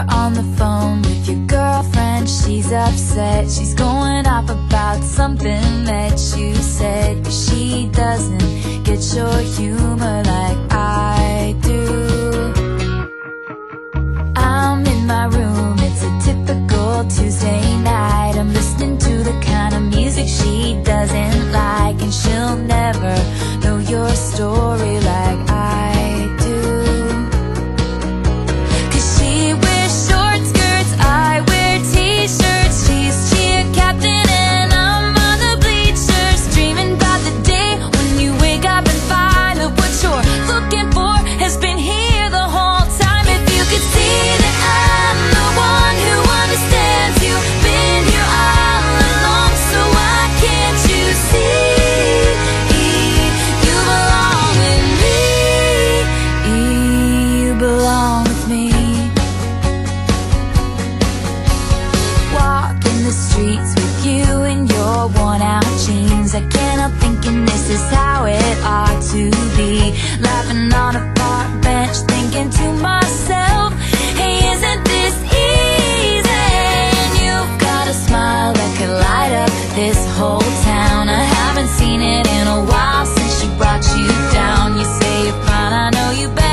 You're on the phone with your girlfriend. She's upset, she's going off about something that you said. She doesn't get your humor like I do. I'm in my room Sometimes I cannot thinking this is how it ought to be. Laughing on a park bench thinking to myself Hey, isn't this easy? And you've got a smile that could light up this whole town. I haven't seen it in a while since she brought you down. You say you're fine, I know you better